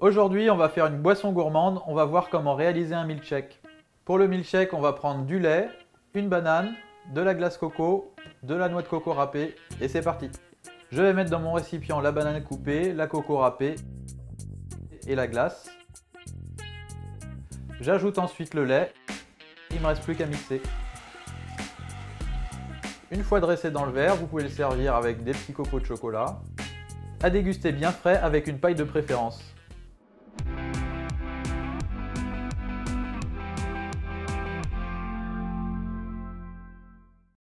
Aujourd'hui, on va faire une boisson gourmande, on va voir comment réaliser un milkshake. Pour le milkshake, on va prendre du lait, une banane, de la glace coco, de la noix de coco râpée et c'est parti. Je vais mettre dans mon récipient la banane coupée, la coco râpée et la glace. J'ajoute ensuite le lait. Il ne me reste plus qu'à mixer. Une fois dressé dans le verre, vous pouvez le servir avec des petits copeaux de chocolat. À déguster bien frais avec une paille de préférence.